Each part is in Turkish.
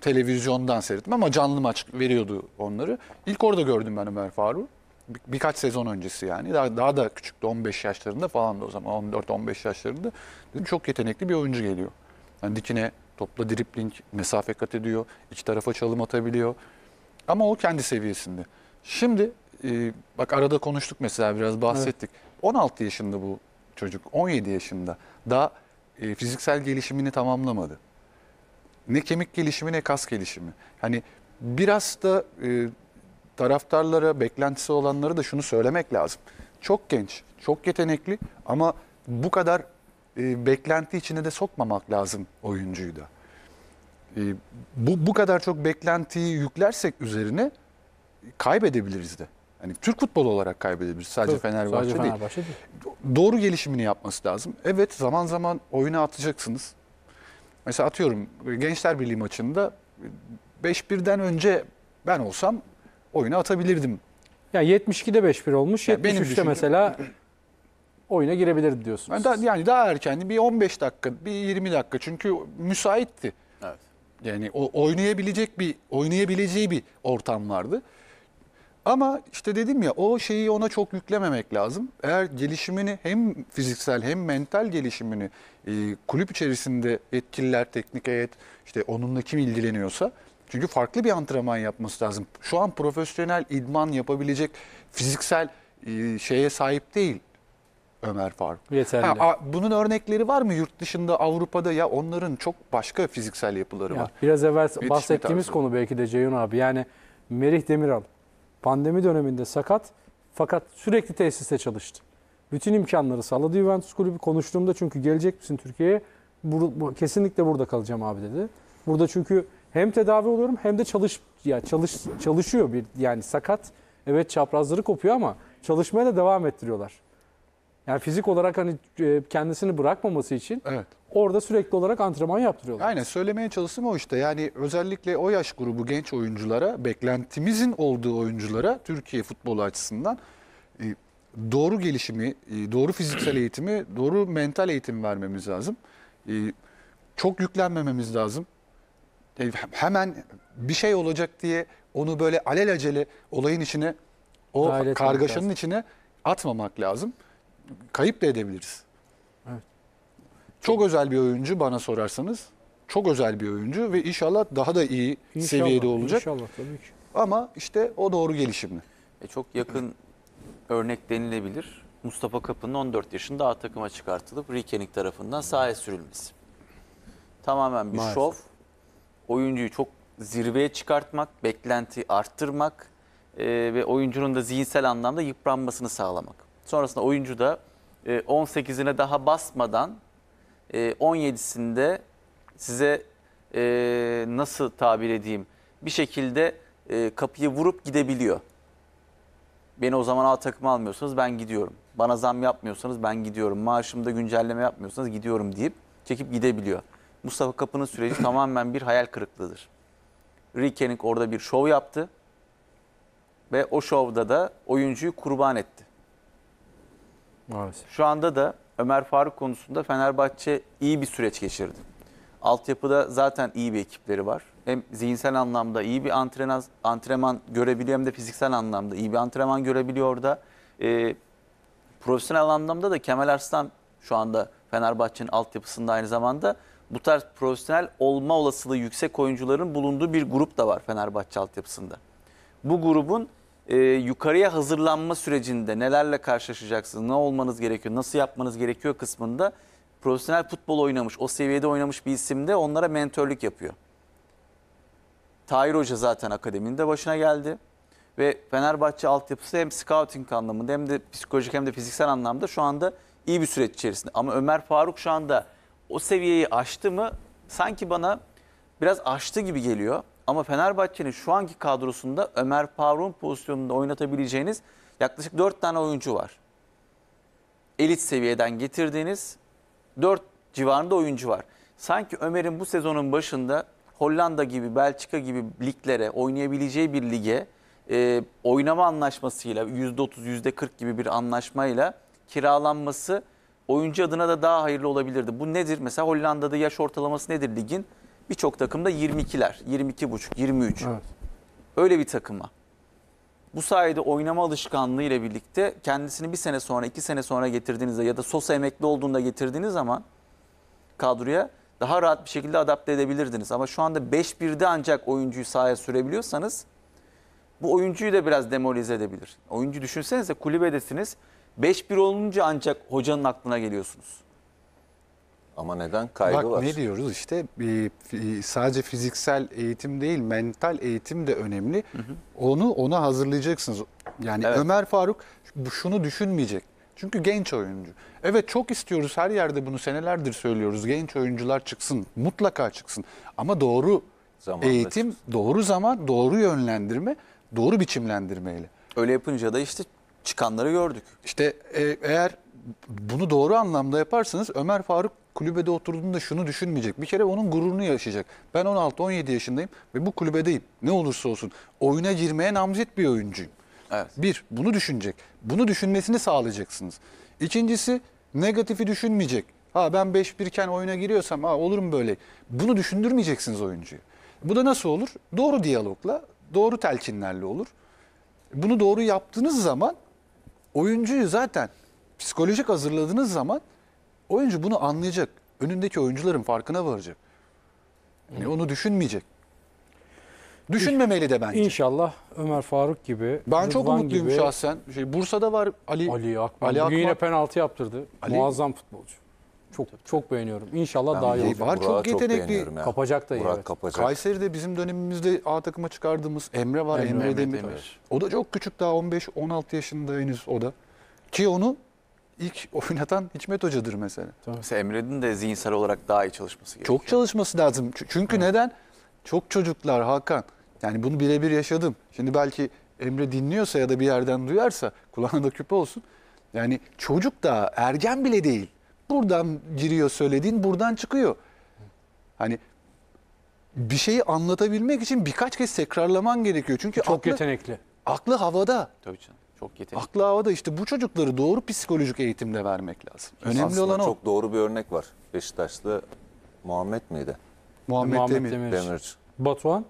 televizyondan seyrettim ama canlı maç veriyordu onları. İlk orada gördüm ben Ömer Faruk. Bir- birkaç sezon öncesi yani. Daha, daha da küçüktü 15 yaşlarında falan da o zaman 14-15 yaşlarında. Dedim çok yetenekli bir oyuncu geliyor. Yani dikine topla dripling, mesafe kat ediyor, iki tarafa çalım atabiliyor. Ama o kendi seviyesinde. Şimdi e, bak arada konuştuk mesela biraz bahsettik. 16 yaşında bu çocuk, 17 yaşında. Daha e, fiziksel gelişimini tamamlamadı. Ne kemik gelişimi ne kas gelişimi. Hani biraz da e, taraftarlara, beklentisi olanlara da şunu söylemek lazım. Çok genç, çok yetenekli ama bu kadar e, beklenti içine de sokmamak lazım oyuncuyu da. E, bu bu kadar çok beklentiyi yüklersek üzerine kaybedebiliriz de. Hani Türk futbolu olarak kaybedebiliriz. Sadece Tabii, Fenerbahçe sadece değil. Fenerbahçe değil. Doğru gelişimini yapması lazım. Evet zaman zaman oyuna atacaksınız. Mesela atıyorum Gençler Birliği maçında 5-1'den önce ben olsam oyuna atabilirdim. Ya 72'de 5-1 olmuş. Ya benim 73'te düşüncem- mesela oyuna girebilirdi diyorsunuz. Yani daha, yani daha erken bir 15 dakika, bir 20 dakika çünkü müsaitti. Evet. Yani o oynayabilecek bir oynayabileceği bir ortam vardı. Ama işte dedim ya o şeyi ona çok yüklememek lazım. Eğer gelişimini hem fiziksel hem mental gelişimini e, kulüp içerisinde yetkililer, teknik heyet işte onunla kim ilgileniyorsa çünkü farklı bir antrenman yapması lazım. Şu an profesyonel idman yapabilecek fiziksel e, şeye sahip değil Ömer Faruk. Yeterli. Ha, a- bunun örnekleri var mı yurt dışında Avrupa'da ya onların çok başka fiziksel yapıları Ya, var. biraz evvel Yetişme bahsettiğimiz tarzı. konu belki de Ceyhun abi. Yani Merih Demiral pandemi döneminde sakat fakat sürekli tesiste çalıştı. Bütün imkanları sağladı Juventus kulübü. Konuştuğumda çünkü gelecek misin Türkiye'ye? Bur- bu- kesinlikle burada kalacağım abi dedi. Burada çünkü hem tedavi oluyorum hem de çalış ya çalış çalışıyor bir yani sakat. Evet çaprazları kopuyor ama çalışmaya da devam ettiriyorlar. Yani fizik olarak hani e, kendisini bırakmaması için Evet. Orada sürekli olarak antrenman yaptırıyorlar. Aynen söylemeye çalıştım o işte. Yani özellikle o yaş grubu genç oyunculara, beklentimizin olduğu oyunculara Türkiye futbolu açısından e, doğru gelişimi, e, doğru fiziksel eğitimi, doğru mental eğitim vermemiz lazım. E, Çok yüklenmememiz lazım. Hemen bir şey olacak diye onu böyle alelacele olayın içine, o etmemek kargaşanın içine atmamak lazım. Kayıp da edebiliriz. Çok özel bir oyuncu bana sorarsanız. Çok özel bir oyuncu ve inşallah daha da iyi İnşallah, seviyede olacak. İnşallah tabii ki. Ama işte o doğru gelişimli. E çok yakın örnek denilebilir. Mustafa Kapı'nın 14 yaşında A takıma çıkartılıp Rikenik tarafından sahaya sürülmesi. Tamamen bir Maalesef. şov. Oyuncuyu çok zirveye çıkartmak, beklenti arttırmak e, ve oyuncunun da zihinsel anlamda yıpranmasını sağlamak. Sonrasında oyuncu da e, 18'ine daha basmadan e, 17'sinde size e, nasıl tabir edeyim bir şekilde e, kapıyı vurup gidebiliyor. Beni o zaman A takıma almıyorsanız ben gidiyorum. Bana zam yapmıyorsanız ben gidiyorum. Maaşımda güncelleme yapmıyorsanız gidiyorum deyip çekip gidebiliyor. Mustafa Kapı'nın süreci tamamen bir hayal kırıklığıdır. Rikenik orada bir şov yaptı ve o şovda da oyuncuyu kurban etti. Maalesef. Şu anda da Ömer Faruk konusunda Fenerbahçe iyi bir süreç geçirdi. Altyapıda zaten iyi bir ekipleri var. Hem zihinsel anlamda iyi bir antrenman, antrenman görebiliyor hem de fiziksel anlamda iyi bir antrenman görebiliyor orada. Ee, profesyonel anlamda da Kemal Arslan şu anda Fenerbahçe'nin altyapısında aynı zamanda bu tarz profesyonel olma olasılığı yüksek oyuncuların bulunduğu bir grup da var Fenerbahçe altyapısında. Bu grubun e, yukarıya hazırlanma sürecinde nelerle karşılaşacaksınız, ne olmanız gerekiyor, nasıl yapmanız gerekiyor kısmında profesyonel futbol oynamış, o seviyede oynamış bir isim de onlara mentörlük yapıyor. Tahir Hoca zaten akademinin de başına geldi. Ve Fenerbahçe altyapısı hem scouting anlamında hem de psikolojik hem de fiziksel anlamda şu anda iyi bir süreç içerisinde. Ama Ömer Faruk şu anda o seviyeyi aştı mı sanki bana biraz aştı gibi geliyor. Ama Fenerbahçe'nin şu anki kadrosunda Ömer Faruk'un pozisyonunda oynatabileceğiniz yaklaşık 4 tane oyuncu var. Elit seviyeden getirdiğiniz 4 civarında oyuncu var. Sanki Ömer'in bu sezonun başında Hollanda gibi, Belçika gibi liglere oynayabileceği bir lige e, oynama anlaşmasıyla %30, %40 gibi bir anlaşmayla kiralanması oyuncu adına da daha hayırlı olabilirdi. Bu nedir? Mesela Hollanda'da yaş ortalaması nedir ligin? Birçok takımda 22'ler, 22,5, 23. Evet. Öyle bir takıma. Bu sayede oynama alışkanlığı ile birlikte kendisini bir sene sonra, iki sene sonra getirdiğinizde ya da Sosa emekli olduğunda getirdiğiniz zaman kadroya daha rahat bir şekilde adapte edebilirdiniz. Ama şu anda 5-1'de ancak oyuncuyu sahaya sürebiliyorsanız bu oyuncuyu da biraz demoralize edebilir. Oyuncu düşünsenize kulübedesiniz. 5-1 olunca ancak hocanın aklına geliyorsunuz. Ama neden? Kaygı Bak var. ne diyoruz işte e, sadece fiziksel eğitim değil mental eğitim de önemli. Onu ona hazırlayacaksınız. Yani Evet. Ömer Faruk şunu düşünmeyecek. Çünkü genç oyuncu. Evet çok istiyoruz her yerde bunu senelerdir söylüyoruz. Genç oyuncular çıksın mutlaka çıksın. Ama doğru Zamanla eğitim, doğru zaman, doğru yönlendirme, doğru biçimlendirmeyle. Öyle yapınca da işte çıkanları gördük. İşte e, eğer bunu doğru anlamda yaparsanız Ömer Faruk kulübede oturduğunda şunu düşünmeyecek. Bir kere onun gururunu yaşayacak. Ben 16-17 yaşındayım ve bu kulübedeyim. Ne olursa olsun oyuna girmeye namzet bir oyuncuyum. Evet. Bir, bunu düşünecek. Bunu düşünmesini sağlayacaksınız. İkincisi negatifi düşünmeyecek. Ha ben 5-1 iken oyuna giriyorsam ha olur mu böyle? Bunu düşündürmeyeceksiniz oyuncuyu. Bu da nasıl olur? Doğru diyalogla, doğru telkinlerle olur. Bunu doğru yaptığınız zaman oyuncuyu zaten psikolojik hazırladığınız zaman oyuncu bunu anlayacak. Önündeki oyuncuların farkına varacak. Yani onu düşünmeyecek. Düşünmemeli de bence. İnşallah Ömer Faruk gibi. Ben çok Rıdvan umutluyum gibi, şahsen. Şey, Bursa'da var Ali. Ali Akman. Ali Bugün Akman. yine penaltı yaptırdı. Ali- Muazzam futbolcu. Çok çok beğeniyorum. İnşallah Ben daha iyi olacak. var, çok yetenekli. ya. Kapacak da iyi, Burak evet. kapacak. Kayseri'de bizim dönemimizde A takıma çıkardığımız Emre var. Emre, Emre, Emre Demir. Demir. O da çok küçük daha 15-16 yaşında henüz o da. Ki onu ilk oynatan Hikmet Hoca'dır mesela. Mesela Emre'nin de zihinsel olarak daha iyi çalışması gerekiyor. Çok çalışması lazım. Çünkü neden? Çok çocuklar Hakan. Yani bunu birebir yaşadım. Şimdi belki Emre dinliyorsa ya da bir yerden duyarsa kulağında küpe olsun. Yani çocuk da ergen bile değil. Buradan giriyor söylediğin buradan çıkıyor. Hani bir şeyi anlatabilmek için birkaç kez tekrarlaman gerekiyor. Çünkü Çok aklı, yetenekli. aklı havada. Tabii canım. Çok yetenekli. Aklı havada işte bu çocukları doğru psikolojik eğitimle vermek lazım. Önemli Aslında olan o. çok doğru bir örnek var. Beşiktaşlı Muhammed miydi? Muhammed, Muhammed Demir. Demir. Demirci. Batuhan.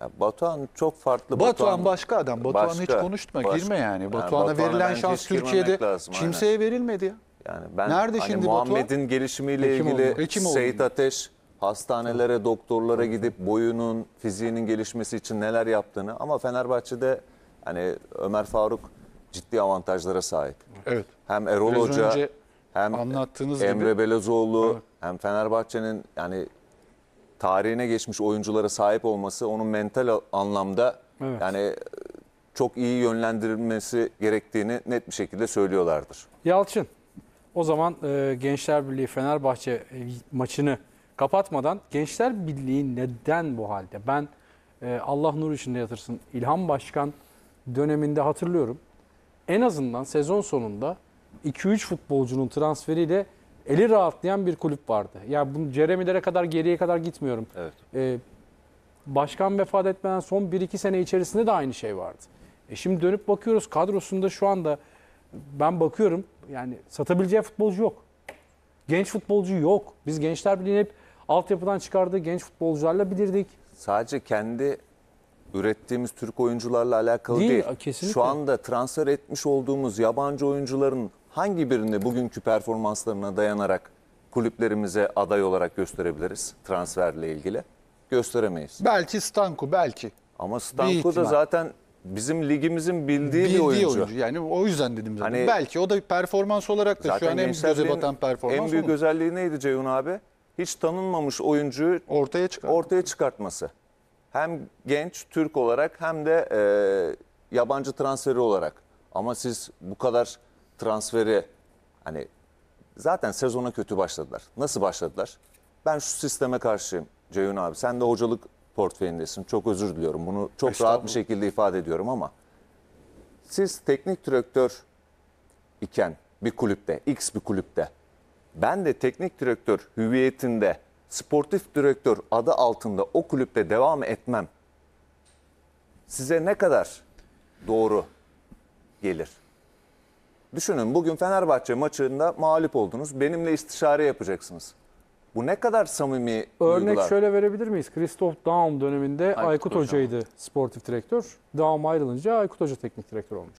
Ya Batuhan çok farklı. Batuhan başka adam. Batuhan hiç konuşma, başka. girme yani. Yani Batuhan'a Batuhan'a verilen şans Türkiye'de lazım, aynen. kimseye verilmedi ya. Yani ben Nerede hani şimdi Batuhan? Muhammed'in gelişimiyle Hekimoğlu. ilgili Hekimoğlu. Seyit Ateş hastanelere, doktorlara gidip boyunun, fiziğinin gelişmesi için neler yaptığını ama Fenerbahçe'de hani Ömer Faruk ciddi avantajlara sahip. Evet. Hem Erol Biraz Hoca önce hem anlattığınız Emre gibi. Belezoğlu Evet. hem Fenerbahçe'nin yani tarihine geçmiş oyunculara sahip olması onun mental anlamda Evet. yani e, çok iyi yönlendirilmesi gerektiğini net bir şekilde söylüyorlardır. Yalçın. O zaman e, Gençler Birliği Fenerbahçe e, maçını kapatmadan Gençler Birliği neden bu halde? Ben e, Allah nur içinde yatırsın. İlhan Başkan döneminde hatırlıyorum. En azından sezon sonunda 2-3 futbolcunun transferiyle eli rahatlayan bir kulüp vardı. Ya bu Jeremy'lere kadar geriye kadar gitmiyorum. Evet. E, başkan vefat etmeden son 1-2 sene içerisinde de aynı şey vardı. E şimdi dönüp bakıyoruz kadrosunda şu anda ben bakıyorum yani satabileceği futbolcu yok. Genç futbolcu yok. Biz Gençler Birliği'ni hep altyapıdan çıkardığı genç futbolcularla bilirdik. Sadece kendi ürettiğimiz Türk oyuncularla alakalı Değil, değil. kesinlikle. Şu anda transfer etmiş olduğumuz yabancı oyuncuların hangi birini bugünkü performanslarına dayanarak kulüplerimize aday olarak gösterebiliriz transferle ilgili? Gösteremeyiz. Belki Stanku belki. Ama Stanko da ihtimal. zaten bizim ligimizin bildiği, Bildiği bir oyuncu. oyuncu. Yani o yüzden dedim zaten. Hani- belki o da performans olarak da şu an en göze batan performans En büyük onun. özelliği neydi Ceyhun abi? Hiç tanınmamış oyuncuyu ortaya çıkar. ortaya çıkartması. Hem genç Türk olarak hem de e, yabancı transferi olarak. Ama siz bu kadar transferi hani zaten sezona kötü başladılar. Nasıl başladılar? Ben şu sisteme karşıyım Ceyhun abi. Sen de hocalık portföyündesin. Çok özür diliyorum. Bunu çok rahat bir şekilde ifade ediyorum ama siz teknik direktör iken bir kulüpte, X bir kulüpte ben de teknik direktör hüviyetinde sportif direktör adı altında o kulüpte devam etmem size ne kadar doğru gelir? Düşünün bugün Fenerbahçe maçında mağlup oldunuz. Benimle istişare yapacaksınız. Bu ne kadar samimi Örnek duygular. şöyle verebilir miyiz? Christoph Daum döneminde Aykut Aykut. Hoca'ydı sportif direktör. Daum ayrılınca Aykut Hoca teknik direktör olmuş.